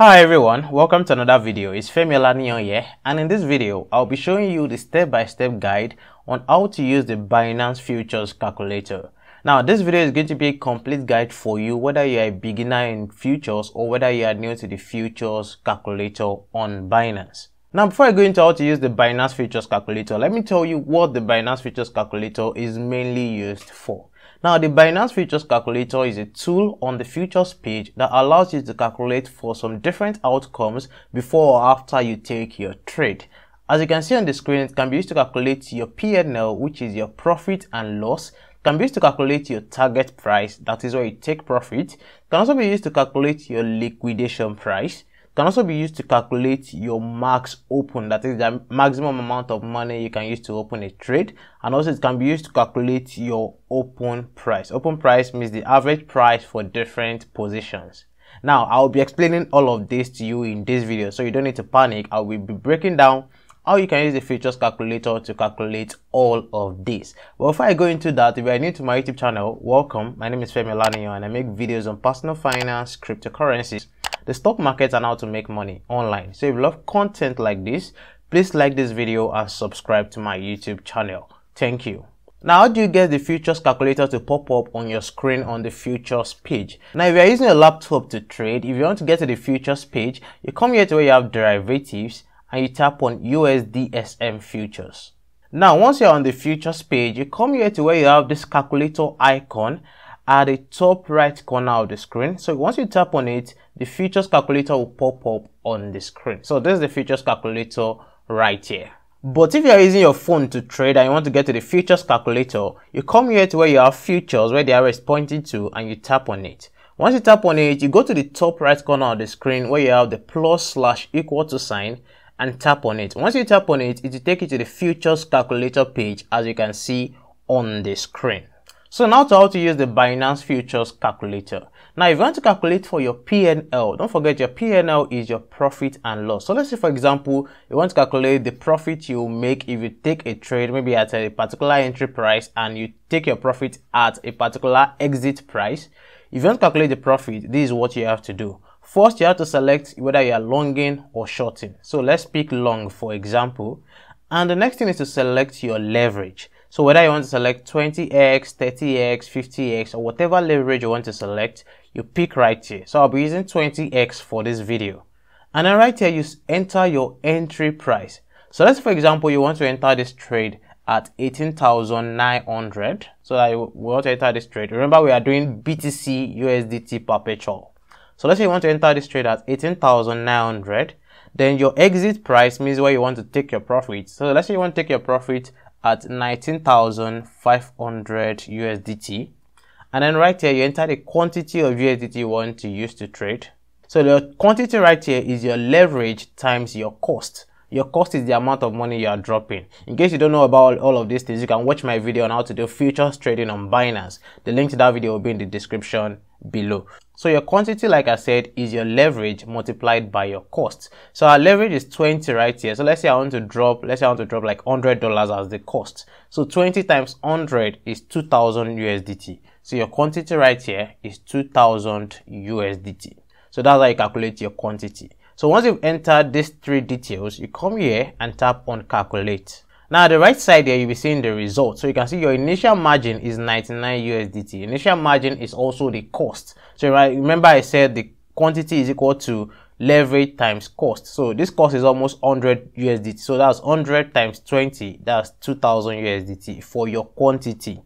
Hi everyone, welcome to another video. It's Femi Olaniyan here and in this video I'll be showing you the step-by-step -step guide on how to use the Binance Futures Calculator. Now this video is going to be a complete guide for you whether you're a beginner in futures or whether you are new to the futures calculator on Binance. Now before I go into how to use the Binance Futures Calculator, let me tell you what the Binance Futures Calculator is mainly used for. Now, the Binance Futures Calculator is a tool on the futures page that allows you to calculate for some different outcomes before or after you take your trade. As you can see on the screen, it can be used to calculate your PNL, which is your profit and loss. Can be used to calculate your target price, that is where you take profit. It can also be used to calculate your liquidation price can also be used to calculate your max open, that is the maximum amount of money you can use to open a trade. And also it can be used to calculate your open price. Open price means the average price for different positions. Now, I'll be explaining all of this to you in this video, so you don't need to panic. I will be breaking down how you can use the futures calculator to calculate all of this. Before I go into that, if you are new to my YouTube channel, welcome. My name is Femi Olaniyan and I make videos on personal finance, cryptocurrencies, the stock market and how to make money online. So if you love content like this, please like this video and subscribe to my YouTube channel. Thank you. Now, how do you get the futures calculator to pop up on your screen on the futures page? Now, if you're using a laptop to trade, if you want to get to the futures page, you come here to where you have derivatives and you tap on USDSM futures. Now, once you're on the futures page, you come here to where you have this calculator icon at the top right corner of the screen. So once you tap on it, the futures calculator will pop up on the screen. So this is the futures calculator right here. But if you are using your phone to trade and you want to get to the futures calculator, you come here to where you have futures where the arrow is pointing to and you tap on it. Once you tap on it, you go to the top right corner of the screen where you have the plus slash equal to sign and tap on it. Once you tap on it, it will take you to the futures calculator page as you can see on the screen. So now to how to use the Binance Futures calculator. Now if you want to calculate for your PNL, don't forget your PNL is your profit and loss. So let's say for example, you want to calculate the profit you make if you take a trade maybe at a particular entry price and you take your profit at a particular exit price. If you want to calculate the profit, this is what you have to do. First, you have to select whether you are longing or shorting. So let's pick long for example. And the next thing is to select your leverage. So whether you want to select 20x, 30x, 50x, or whatever leverage you want to select, you pick right here. So I'll be using 20x for this video. And then right here, you enter your entry price. So let's, for example, you want to enter this trade at 18,900. So that you want to enter this trade. Remember, we are doing BTC USDT perpetual. So let's say you want to enter this trade at 18,900. Then your exit price means where you want to take your profit. So let's say you want to take your profit at 19,500 USDT. And then right here, you enter the quantity of USDT you want to use to trade. So the quantity right here is your leverage times your cost. Your cost is the amount of money you are dropping. In case you don't know about all of these things, you can watch my video on how to do futures trading on Binance. The link to that video will be in the description below. So your quantity, like I said, is your leverage multiplied by your cost. So our leverage is 20 right here. So let's say I want to drop, let's say I want to drop like $100 as the cost. So 20 times 100 is 2000 USDT. So your quantity right here is 2000 USDT. So that's how you calculate your quantity. So once you've entered these three details, you come here and tap on calculate. Now, the right side there, you'll be seeing the result. So you can see your initial margin is 99 USDT. Initial margin is also the cost. So remember I said the quantity is equal to leverage times cost. So this cost is almost 100 USDT. So that's 100 times 20. That's 2000 USDT for your quantity.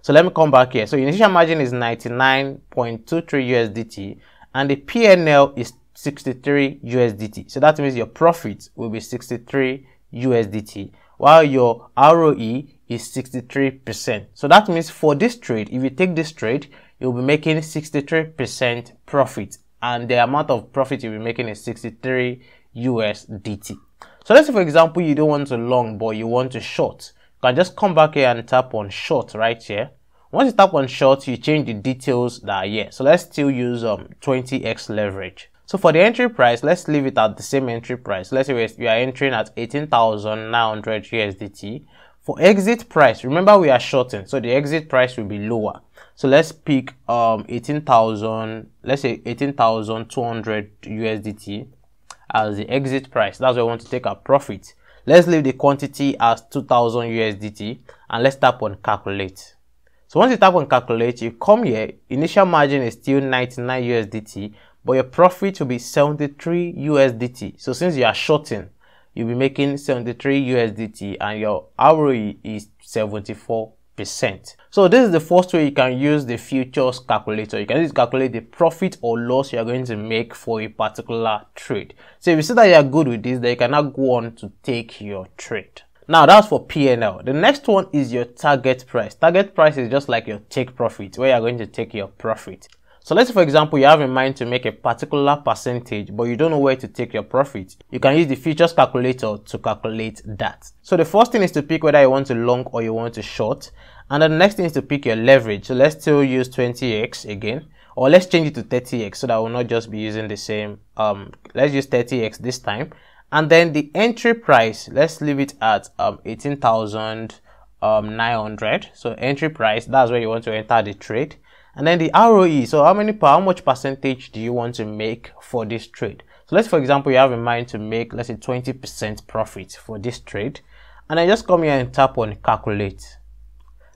So let me come back here. So initial margin is 99.23 USDT and the PNL is 63 USDT. So that means your profit will be 63 USDT while your ROE is 63%. So that means for this trade, if you take this trade, you'll be making 63% profit and the amount of profit you'll be making is 63 USDT. So let's say for example, you don't want to long, but you want to short. You can just come back here and tap on short right here. Once you tap on short, you change the details that are here. So let's still use um 20x leverage. So for the entry price, let's leave it at the same entry price. Let's say we are entering at 18,900 USDT. For exit price, remember we are shorting, so the exit price will be lower. So let's pick um 18,000, let's say 18,200 USDT as the exit price. That's where we want to take our profit. Let's leave the quantity as 2000 USDT and let's tap on calculate. So once you tap on calculate, you come here, initial margin is still 99 USDT, but your profit will be 73 USDT. So since you are shorting, you'll be making 73 USDT and your ROE is 74 percent. So this is the first way you can use the futures calculator. You can use calculate the profit or loss you are going to make for a particular trade. So if you see that you are good with this, then you can now go on to take your trade. Now that's for PNL. The next one is your target price. Target price is just like your take profit, where you are going to take your profit. So let's say for example you have in mind to make a particular percentage but you don't know where to take your profit. You can use the futures calculator to calculate that. So the first thing is to pick whether you want to long or you want to short. And then the next thing is to pick your leverage. So let's still use 20x again or let's change it to 30x so that we'll not just be using the same um let's use 30x this time and then the entry price let's leave it at um 18,900 um, so entry price that's where you want to enter the trade and then the ROE, so how many, how much percentage do you want to make for this trade? So let's, for example, you have in mind to make, let's say 20% profit for this trade. And then just come here and tap on calculate.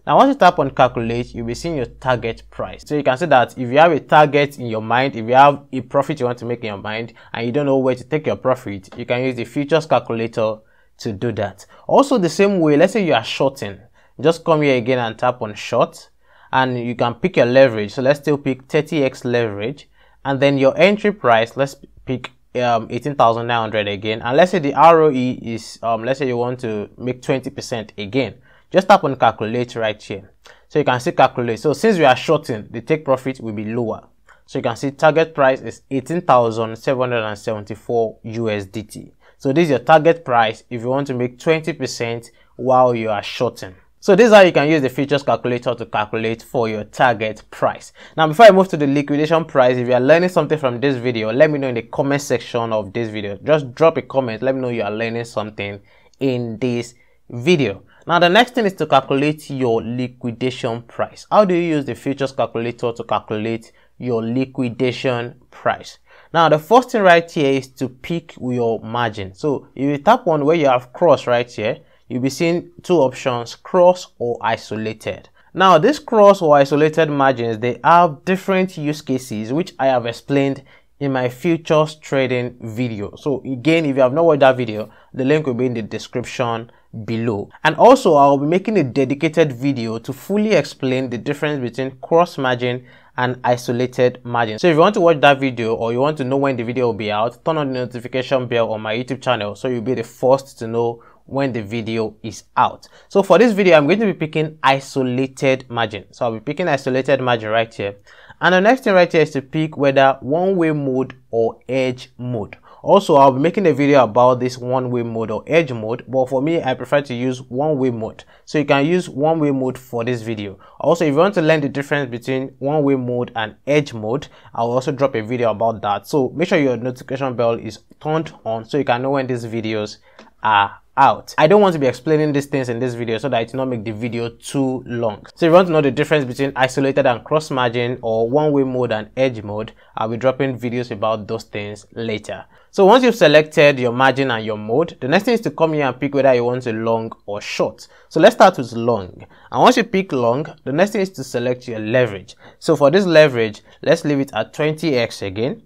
Now, once you tap on calculate, you'll be seeing your target price. So you can see that if you have a target in your mind, if you have a profit you want to make in your mind, and you don't know where to take your profit, you can use the futures calculator to do that. Also the same way, let's say you are shorting. Just come here again and tap on short and you can pick your leverage. So let's still pick 30x leverage and then your entry price, let's pick um, 18,900 again. And let's say the ROE is, um, let's say you want to make 20% again. Just tap on calculate right here. So you can see calculate. So since we are shorting, the take profit will be lower. So you can see target price is 18,774 USDT. So this is your target price if you want to make 20% while you are shorting. So this is how you can use the futures calculator to calculate for your target price. Now before I move to the liquidation price, if you are learning something from this video, let me know in the comment section of this video. Just drop a comment, let me know you are learning something in this video. Now the next thing is to calculate your liquidation price. How do you use the futures calculator to calculate your liquidation price? Now the first thing right here is to pick your margin. So if you tap on where you have cross right here, you'll be seeing two options, cross or isolated. Now, this cross or isolated margins, they have different use cases, which I have explained in my futures trading video. So again, if you have not watched that video, the link will be in the description below. And also, I'll be making a dedicated video to fully explain the difference between cross margin and isolated margin. So if you want to watch that video or you want to know when the video will be out, turn on the notification bell on my YouTube channel so you'll be the first to know when the video is out. So for this video, I'm going to be picking isolated margin. So I'll be picking isolated margin right here. And the next thing right here is to pick whether one-way mode or edge mode. Also, I'll be making a video about this one-way mode or edge mode, but for me, I prefer to use one-way mode. So you can use one-way mode for this video. Also, if you want to learn the difference between one-way mode and edge mode, I'll also drop a video about that. So make sure your notification bell is turned on so you can know when these videos are out. I don't want to be explaining these things in this video so that it not make the video too long. So if you want to know the difference between isolated and cross margin or one-way mode and edge mode, I'll be dropping videos about those things later. So once you've selected your margin and your mode, the next thing is to come here and pick whether you want to long or short. So let's start with long. And once you pick long, the next thing is to select your leverage. So for this leverage, let's leave it at 20x again.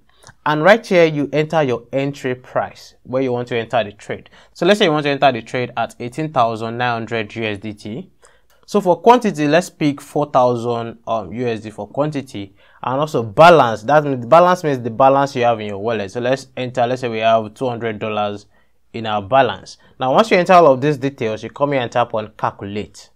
And right here, you enter your entry price where you want to enter the trade. So let's say you want to enter the trade at 18,900 USDT. So for quantity, let's pick 4,000 um, USD for quantity and also balance. That means balance means the balance you have in your wallet. So let's enter, let's say we have $200 in our balance. Now, once you enter all of these details, you come here and tap on calculate.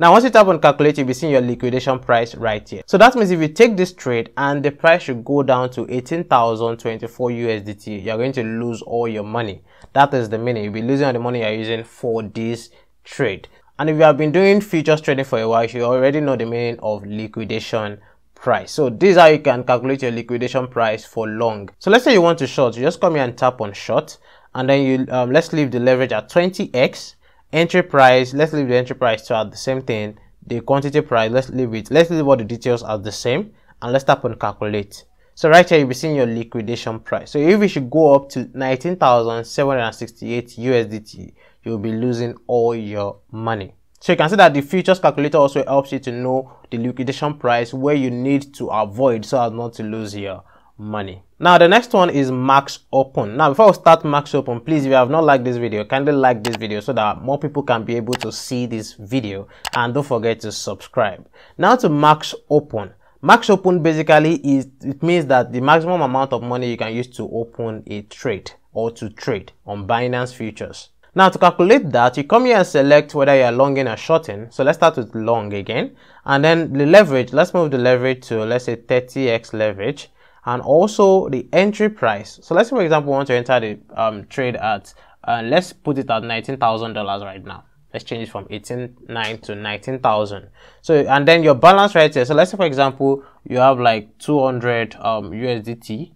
Now, once you tap on calculate, you'll be seeing your liquidation price right here. So that means if you take this trade and the price should go down to 18,024 USDT, you're going to lose all your money. That is the meaning. You'll be losing all the money you're using for this trade. And if you have been doing futures trading for a while, you already know the meaning of liquidation price. So this is how you can calculate your liquidation price for long. So let's say you want to short, you just come here and tap on short and then you um, let's leave the leverage at 20x entry price let's leave the entry price to at the same thing. The quantity price let's leave it. Let's leave all the details as the same and let's tap on calculate. So right here you'll be seeing your liquidation price. So if it should go up to 19,768 USDT you'll be losing all your money. So you can see that the futures calculator also helps you to know the liquidation price where you need to avoid so as not to lose your money. Now the next one is max open. Now before we start max open, please if you have not liked this video, kindly like this video so that more people can be able to see this video and don't forget to subscribe. Now to max open. Max open basically is it means that the maximum amount of money you can use to open a trade or to trade on Binance futures. Now to calculate that, you come here and select whether you are longing or shorting. So let's start with long again. And then the leverage, let's move the leverage to let's say 30x leverage. And also the entry price. So let's say for example, we want to enter the um, trade at, uh, let's put it at $19,000 right now. Let's change it from 18.9 to 19,000. So, and then your balance right here. So let's say for example, you have like 200 um, USDT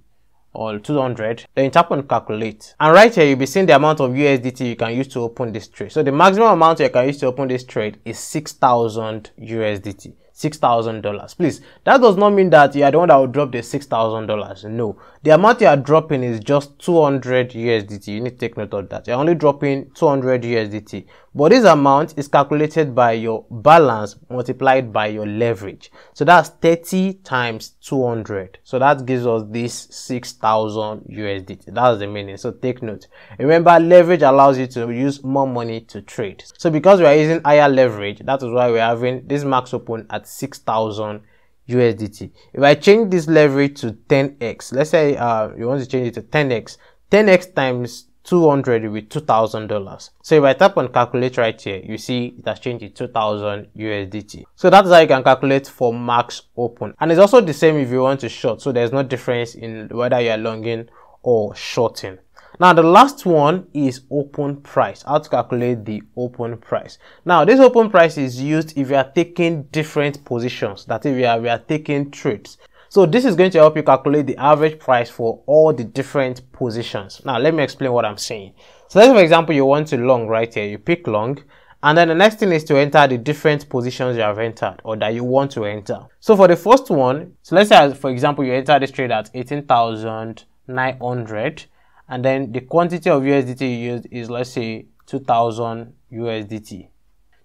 or 200 then tap on calculate and right here you'll be seeing the amount of USDT you can use to open this trade so the maximum amount you can use to open this trade is 6000 USDT $6,000. Please, that does not mean that you are the one that will drop the $6,000. No, the amount you are dropping is just 200 USDT. You need to take note of that. You're only dropping 200 USDT. But this amount is calculated by your balance multiplied by your leverage. So that's 30 times 200. So that gives us this 6,000 USDT. That's the meaning. So take note. Remember, leverage allows you to use more money to trade. So because we are using higher leverage, that is why we're having this max open at 6,000 USDT. If I change this leverage to 10x, let's say uh, you want to change it to 10x, 10x times 200 with $2,000. So if I tap on calculate right here, you see it has changed to 2000 USDT. So that's how you can calculate for max open. And it's also the same if you want to short. So there's no difference in whether you're longing or shorting. Now the last one is open price. How to calculate the open price. Now this open price is used if you are taking different positions. That if you are, we are taking trades. So this is going to help you calculate the average price for all the different positions. Now let me explain what I'm saying. So let's for example you want to long right here. You pick long and then the next thing is to enter the different positions you have entered or that you want to enter. So for the first one, so let's say for example you enter this trade at 18,900 and then the quantity of USDT you used is let's say 2000 USDT.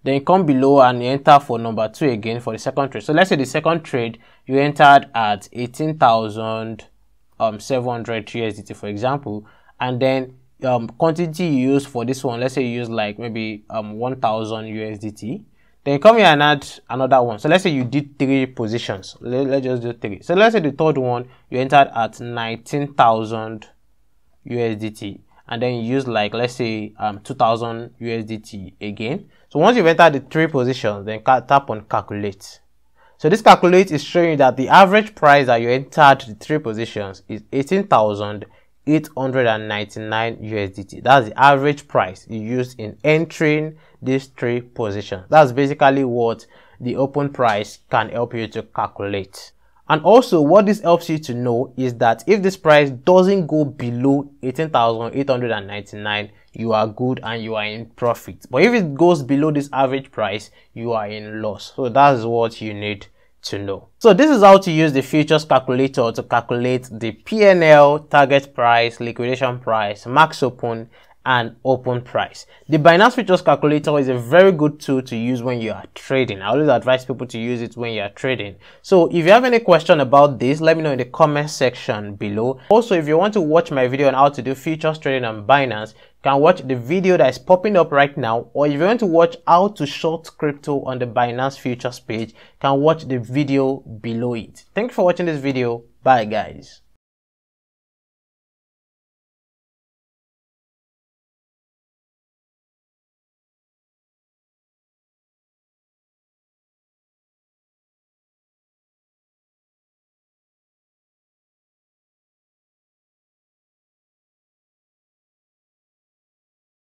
Then come below and enter for number two again for the second trade. So let's say the second trade you entered at 18,700 um, USDT for example, and then um, quantity you use for this one, let's say you use like maybe um 1000 USDT. Then come here and add another one. So let's say you did three positions. Let, let's just do three. So let's say the third one you entered at 19,000 USDT and then you use like let's say um 2000 USDT again. So once you've entered the three positions, then tap on calculate. So this calculate is showing you that the average price that you entered the three positions is 18,899 USDT. That's the average price you used in entering these three positions. That's basically what the open price can help you to calculate. And also what this helps you to know is that if this price doesn't go below 18,899, you are good and you are in profit. But if it goes below this average price, you are in loss. So that's what you need to know. So this is how to use the futures calculator to calculate the PNL, target price, liquidation price, max open, and open price. The Binance Futures Calculator is a very good tool to use when you are trading. I always advise people to use it when you are trading. So if you have any question about this, let me know in the comment section below. Also, if you want to watch my video on how to do futures trading on Binance, you can watch the video that is popping up right now. Or if you want to watch how to short crypto on the Binance Futures page, you can watch the video below it. Thank you for watching this video. Bye guys.